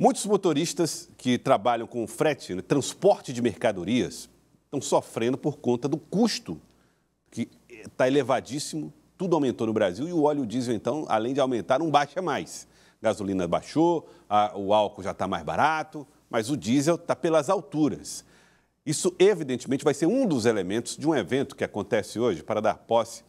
Muitos motoristas que trabalham com frete, né, transporte de mercadorias, estão sofrendo por conta do custo, que está elevadíssimo, tudo aumentou no Brasil e o óleo diesel, então, além de aumentar, não baixa mais. gasolina baixou, a, o álcool já está mais barato, mas o diesel está pelas alturas. Isso, evidentemente, vai ser um dos elementos de um evento que acontece hoje para dar posse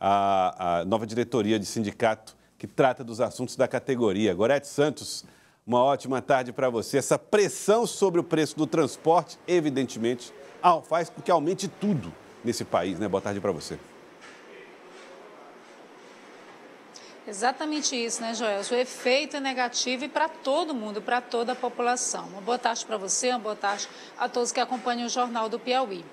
à, à nova diretoria de sindicato que trata dos assuntos da categoria. Gorete Santos uma ótima tarde para você. Essa pressão sobre o preço do transporte, evidentemente, faz com que aumente tudo nesse país, né? Boa tarde para você. Exatamente isso, né, Joel? O efeito é negativo e para todo mundo, para toda a população. Uma boa tarde para você, uma boa tarde a todos que acompanham o Jornal do Piauí.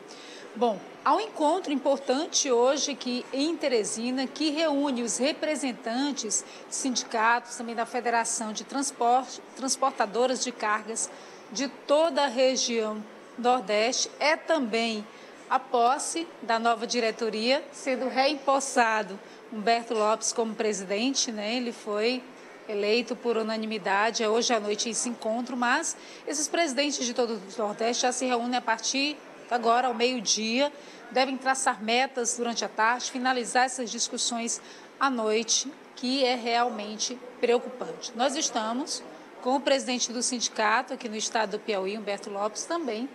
Bom, há um encontro importante hoje que em Teresina que reúne os representantes de sindicatos, também da Federação de Transporte, Transportadoras de Cargas de toda a região Nordeste. É também a posse da nova diretoria, sendo reempossado Humberto Lopes como presidente, né? Ele foi eleito por unanimidade, é hoje à noite esse encontro, mas esses presidentes de todo o Nordeste já se reúnem a partir agora ao meio-dia, devem traçar metas durante a tarde, finalizar essas discussões à noite, que é realmente preocupante. Nós estamos com o presidente do sindicato aqui no estado do Piauí, Humberto Lopes, também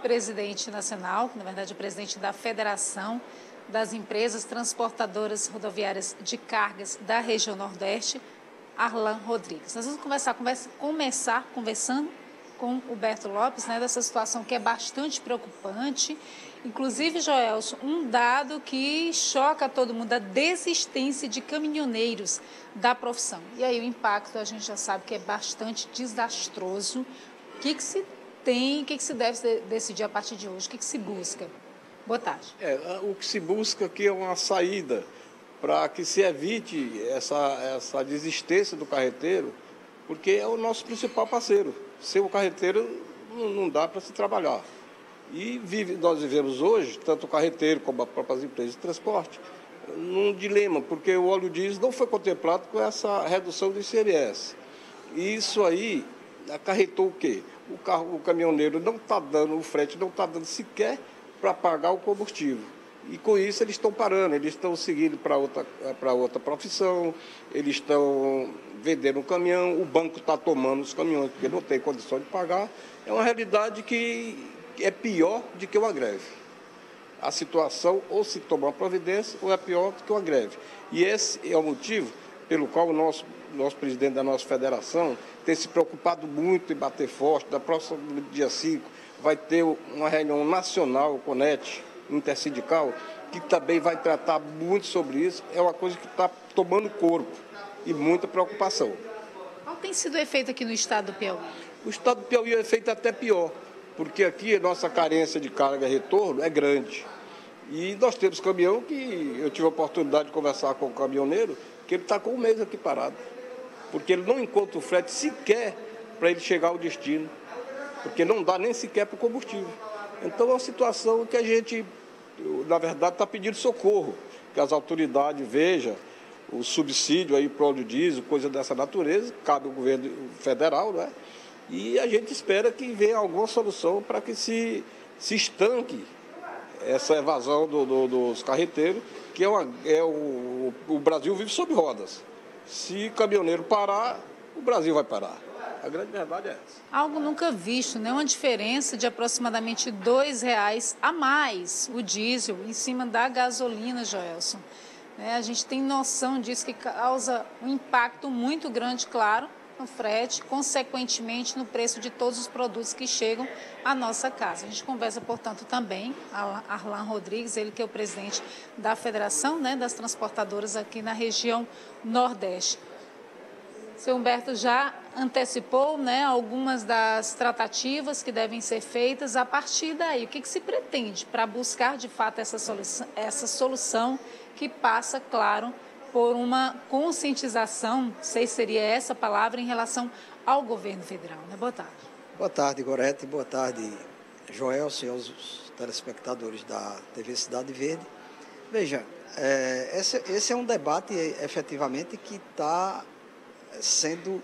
presidente nacional, na verdade, o presidente da Federação das Empresas Transportadoras Rodoviárias de Cargas da região Nordeste, Arlan Rodrigues. Nós vamos conversar, conversa, começar conversando com o Berto Lopes, né, dessa situação que é bastante preocupante. Inclusive, Joelson, um dado que choca todo mundo, a desistência de caminhoneiros da profissão. E aí o impacto a gente já sabe que é bastante desastroso. O que, que se tem, o que, que se deve decidir a partir de hoje, o que, que se busca? Boa tarde. É, o que se busca aqui é uma saída para que se evite essa, essa desistência do carreteiro, porque é o nosso principal parceiro sem o carreteiro não dá para se trabalhar. E vive, nós vivemos hoje, tanto o carreteiro como as próprias empresas de transporte, num dilema, porque o óleo diesel não foi contemplado com essa redução do ICMS. E isso aí acarretou o quê? O, carro, o caminhoneiro não está dando, o frete não está dando sequer para pagar o combustível. E com isso eles estão parando, eles estão seguindo para outra, outra profissão, eles estão vendendo um caminhão, o banco está tomando os caminhões porque não tem condição de pagar. É uma realidade que é pior do que uma greve. A situação ou se toma uma providência ou é pior do que uma greve. E esse é o motivo pelo qual o nosso, nosso presidente da nossa federação tem se preocupado muito em bater forte. Da próxima dia 5 vai ter uma reunião nacional, o CONET, intersindical, que também vai tratar muito sobre isso. É uma coisa que está tomando corpo e muita preocupação. Qual tem sido o efeito aqui no estado do Piauí? O estado do Piauí é efeito até pior, porque aqui a nossa carência de carga e retorno é grande. E nós temos caminhão que eu tive a oportunidade de conversar com o caminhoneiro, que ele está com um mês aqui parado. Porque ele não encontra o frete sequer para ele chegar ao destino. Porque não dá nem sequer para o combustível. Então é uma situação que a gente na verdade, está pedindo socorro, que as autoridades vejam o subsídio aí para óleo diesel, coisa dessa natureza, cabe ao governo federal, né? E a gente espera que venha alguma solução para que se, se estanque essa evasão do, do, dos carreteiros, que é, uma, é o, o Brasil vive sob rodas. Se caminhoneiro parar, o Brasil vai parar. A grande verdade é essa. Algo nunca visto, né? Uma diferença de aproximadamente R$ reais a mais o diesel em cima da gasolina, Joelson. É, a gente tem noção disso que causa um impacto muito grande, claro, no frete, consequentemente no preço de todos os produtos que chegam à nossa casa. A gente conversa, portanto, também Arlan Rodrigues, ele que é o presidente da Federação né, das Transportadoras aqui na região Nordeste. Seu Humberto já antecipou né, algumas das tratativas que devem ser feitas. A partir daí, o que, que se pretende para buscar de fato essa solução, essa solução que passa, claro, por uma conscientização, sei se seria essa palavra, em relação ao governo federal. Né? Boa tarde. Boa tarde, Gorete. Boa tarde, Joel, senhores telespectadores da TV Cidade Verde. Veja, é, esse, esse é um debate efetivamente que está sendo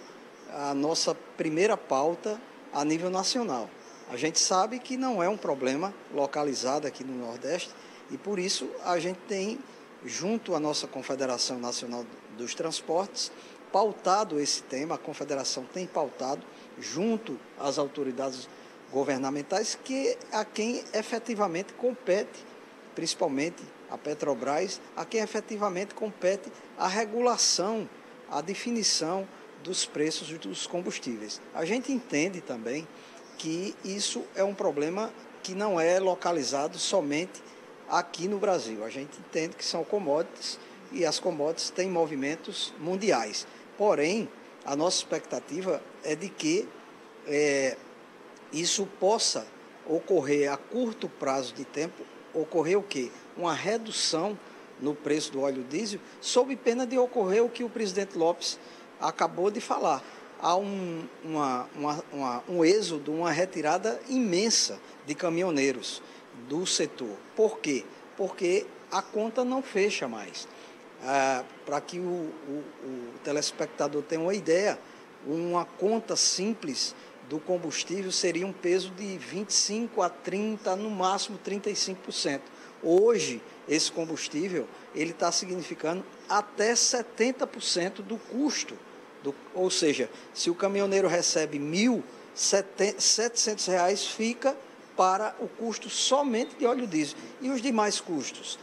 a nossa primeira pauta a nível nacional. A gente sabe que não é um problema localizado aqui no Nordeste e por isso a gente tem, junto à nossa Confederação Nacional dos Transportes, pautado esse tema, a Confederação tem pautado, junto às autoridades governamentais, que a quem efetivamente compete, principalmente a Petrobras, a quem efetivamente compete a regulação, a definição dos preços dos combustíveis. A gente entende também que isso é um problema que não é localizado somente aqui no Brasil. A gente entende que são commodities e as commodities têm movimentos mundiais. Porém, a nossa expectativa é de que é, isso possa ocorrer a curto prazo de tempo, ocorrer o quê? Uma redução no preço do óleo diesel, sob pena de ocorrer o que o presidente Lopes acabou de falar. Há um, uma, uma, uma, um êxodo, uma retirada imensa de caminhoneiros do setor. Por quê? Porque a conta não fecha mais. Ah, Para que o, o, o telespectador tenha uma ideia, uma conta simples do combustível seria um peso de 25 a 30, no máximo 35%. Hoje, esse combustível ele está significando até 70% do custo. Do, ou seja, se o caminhoneiro recebe 1.700 reais, fica para o custo somente de óleo diesel. E os demais custos?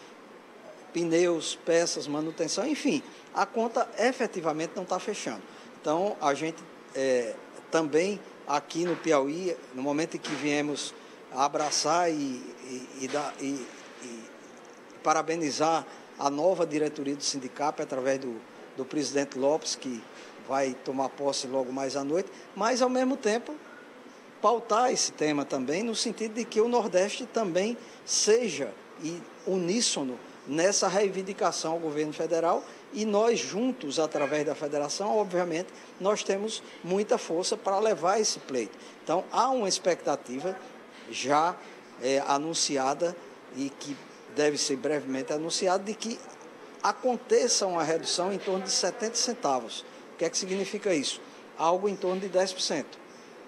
Pneus, peças, manutenção, enfim, a conta efetivamente não está fechando. Então, a gente é, também aqui no Piauí, no momento em que viemos abraçar e, e, e, dar, e, e parabenizar a nova diretoria do sindicato através do, do presidente Lopes, que vai tomar posse logo mais à noite, mas ao mesmo tempo pautar esse tema também no sentido de que o Nordeste também seja uníssono nessa reivindicação ao governo federal e nós juntos, através da federação, obviamente, nós temos muita força para levar esse pleito. Então, há uma expectativa já é, anunciada e que deve ser brevemente anunciada de que aconteça uma redução em torno de 70 centavos. O que é que significa isso? Algo em torno de 10%.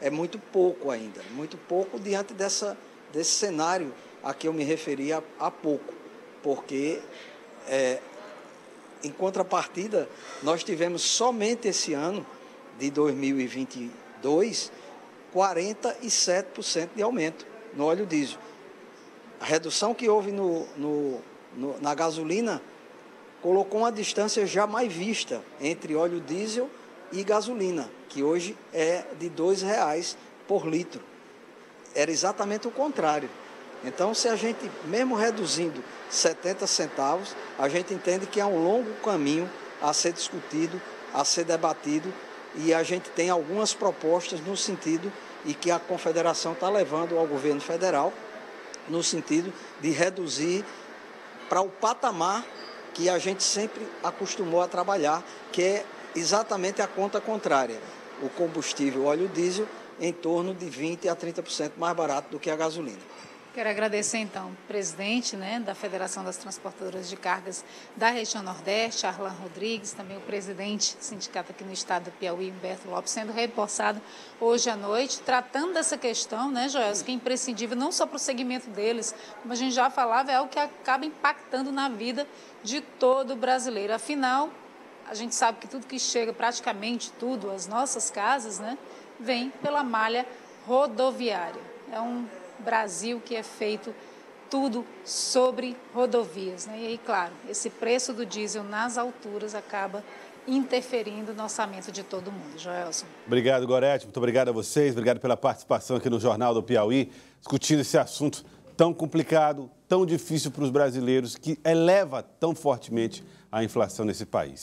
É muito pouco ainda, muito pouco diante dessa, desse cenário a que eu me referi há, há pouco, porque é, em contrapartida, nós tivemos somente esse ano de 2022 47% de aumento no óleo diesel. A redução que houve no, no, no, na gasolina colocou uma distância jamais vista entre óleo diesel e gasolina, que hoje é de R$ 2,00 por litro. Era exatamente o contrário. Então, se a gente, mesmo reduzindo 70 centavos, a gente entende que é um longo caminho a ser discutido, a ser debatido, e a gente tem algumas propostas no sentido e que a Confederação está levando ao governo federal, no sentido de reduzir para o patamar que a gente sempre acostumou a trabalhar, que é exatamente a conta contrária. O combustível óleo diesel em torno de 20 a 30% mais barato do que a gasolina. Quero agradecer, então, o presidente né, da Federação das Transportadoras de Cargas da região Nordeste, Arlan Rodrigues, também o presidente do sindicato aqui no estado do Piauí, Humberto Lopes, sendo reforçado hoje à noite, tratando dessa questão, né, Joel, que é imprescindível não só para o segmento deles, como a gente já falava, é algo que acaba impactando na vida de todo brasileiro. Afinal, a gente sabe que tudo que chega, praticamente tudo, às nossas casas, né, vem pela malha rodoviária. É um Brasil que é feito tudo sobre rodovias. Né? E aí, claro, esse preço do diesel nas alturas acaba interferindo no orçamento de todo mundo. Joelson. Obrigado, Gorete. Muito obrigado a vocês. Obrigado pela participação aqui no Jornal do Piauí, discutindo esse assunto tão complicado, tão difícil para os brasileiros, que eleva tão fortemente a inflação nesse país.